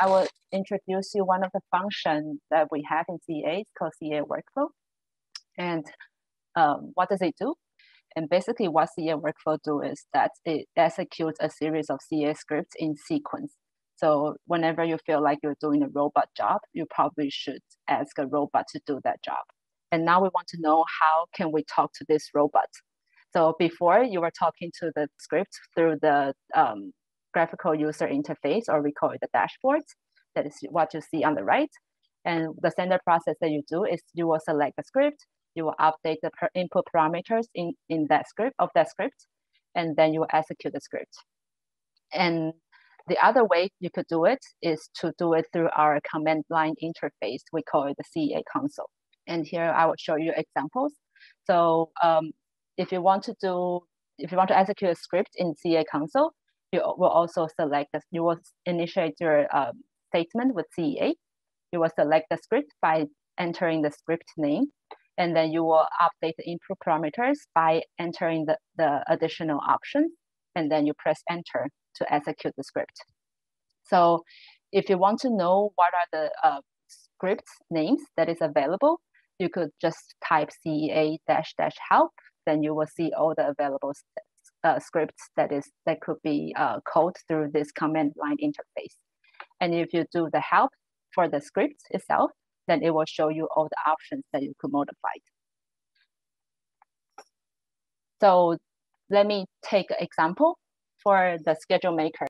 I will introduce you one of the functions that we have in CEA. It's called CEA workflow. And um, what does it do? And basically what CEA workflow do is that it executes a series of CEA scripts in sequence. So whenever you feel like you're doing a robot job, you probably should ask a robot to do that job. And now we want to know how can we talk to this robot. So before you were talking to the script through the um, graphical user interface, or we call it the dashboard. That is what you see on the right. And the standard process that you do is you will select the script, you will update the input parameters in, in that script of that script, and then you will execute the script. And the other way you could do it is to do it through our command line interface. We call it the CEA console. And here I will show you examples. So um, if you want to do, if you want to execute a script in CEA console, you will also select, the, you will initiate your um, statement with CEA. You will select the script by entering the script name, and then you will update the input parameters by entering the, the additional options, and then you press enter to execute the script. So if you want to know what are the uh, script names that is available, you could just type CEA dash dash help, then you will see all the available uh, scripts that is that could be uh, called through this command line interface. And if you do the help for the script itself, then it will show you all the options that you could modify. So let me take an example for the schedule maker.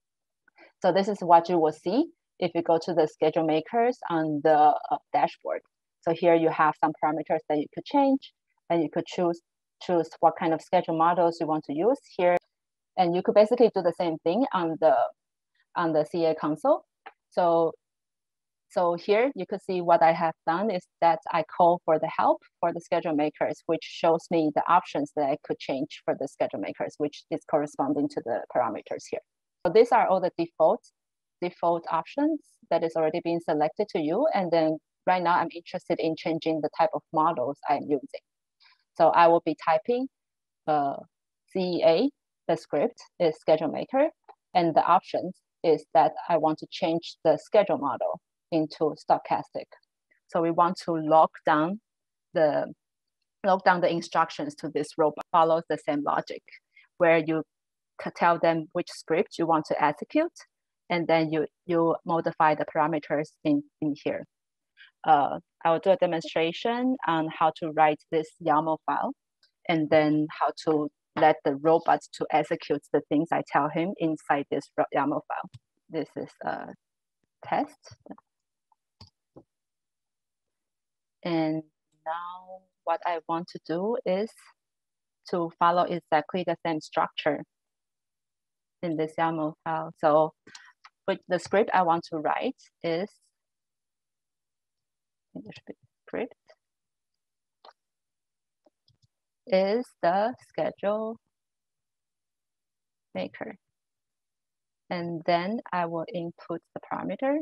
So this is what you will see if you go to the schedule makers on the uh, dashboard. So here you have some parameters that you could change and you could choose choose what kind of schedule models you want to use here. And you could basically do the same thing on the on the CEA console. So so here you could see what I have done is that I call for the help for the schedule makers, which shows me the options that I could change for the schedule makers, which is corresponding to the parameters here. So these are all the default default options that is already being selected to you. And then right now I'm interested in changing the type of models I'm using. So I will be typing uh, CEA, the script is schedule maker, and the options is that I want to change the schedule model into stochastic. So we want to lock down the lock down the instructions to this robot follows the same logic where you tell them which script you want to execute and then you you modify the parameters in, in here. Uh, I will do a demonstration on how to write this YAML file and then how to let the robot to execute the things I tell him inside this YAML file. This is a test. And now what I want to do is to follow exactly the same structure in this YAML file. So with the script I want to write is script is the schedule maker. And then I will input the parameter,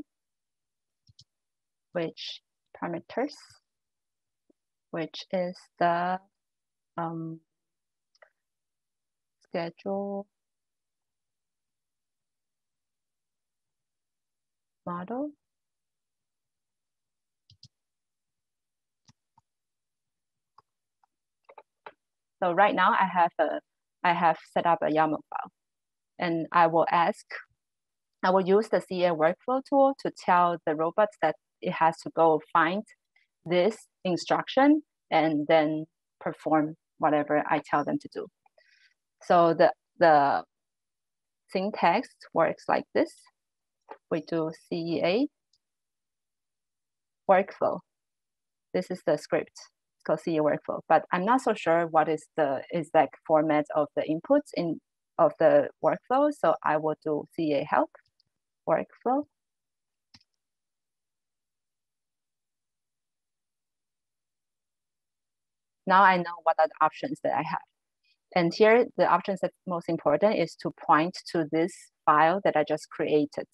which parameters which is the um, schedule model. So right now I have a, I have set up a YAML file and I will ask, I will use the CEA workflow tool to tell the robots that it has to go find this instruction and then perform whatever I tell them to do. So the, the syntax works like this. We do CEA workflow. This is the script. CEA workflow, but I'm not so sure what is the exact format of the inputs in of the workflow. So I will do CEA help workflow. Now I know what are the options that I have. And here, the options that's most important is to point to this file that I just created.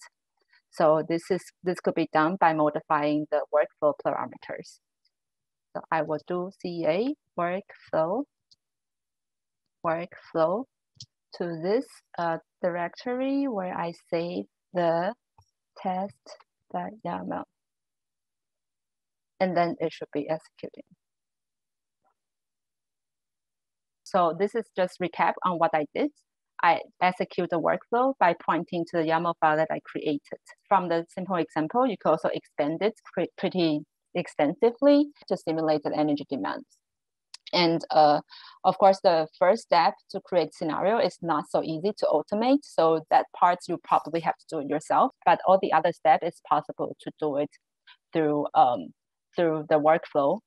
So this is this could be done by modifying the workflow parameters. So I will do CEA workflow workflow to this uh, directory where I save the test YAML. And then it should be executing. So this is just recap on what I did. I execute the workflow by pointing to the YAML file that I created. From the simple example, you could also expand it pretty extensively to simulate the energy demands. And uh, of course, the first step to create scenario is not so easy to automate. So that part you probably have to do it yourself. But all the other step is possible to do it through um, through the workflow.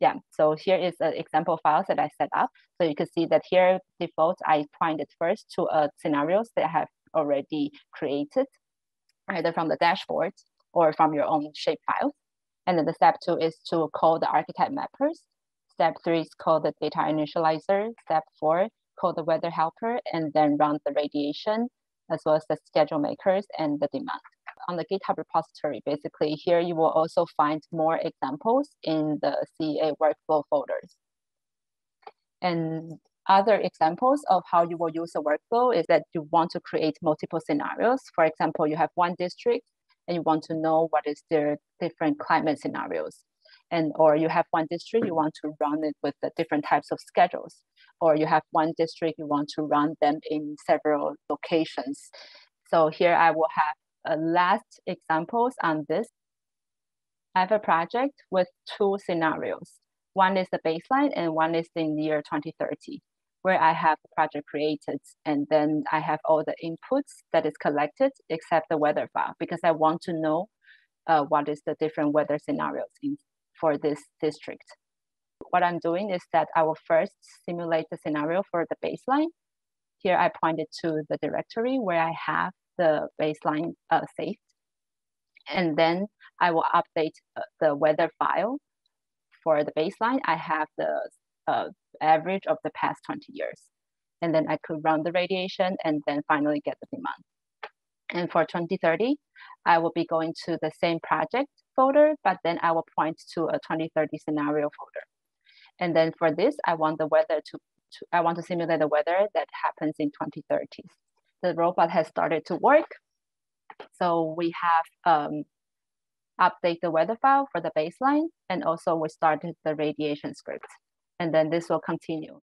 Yeah. So here is an example files that I set up. So you can see that here default I pointed first to a scenarios that I have already created, either from the dashboard or from your own shape files. And then the step two is to call the archetype mappers. Step three is call the data initializer. Step four, call the weather helper, and then run the radiation, as well as the schedule makers and the demand. On the GitHub repository, basically here you will also find more examples in the CEA workflow folders. And other examples of how you will use a workflow is that you want to create multiple scenarios. For example, you have one district and you want to know what is their different climate scenarios. And or you have one district you want to run it with the different types of schedules. Or you have one district you want to run them in several locations. So here i will have a last examples on this. I have a project with two scenarios. One is the baseline and one is in the year 2030 where I have the project created and then I have all the inputs that is collected except the weather file because I want to know uh, what is the different weather scenarios in, for this district. What I'm doing is that I will first simulate the scenario for the baseline. Here I pointed to the directory where I have the baseline uh, saved. And then I will update uh, the weather file for the baseline. I have the uh, average of the past 20 years. And then I could run the radiation and then finally get the demand. And for 2030, I will be going to the same project folder, but then I will point to a 2030 scenario folder. And then for this, I want the weather to, to I want to simulate the weather that happens in 2030. The robot has started to work. So we have um, update the weather file for the baseline, and also we started the radiation script and then this will continue.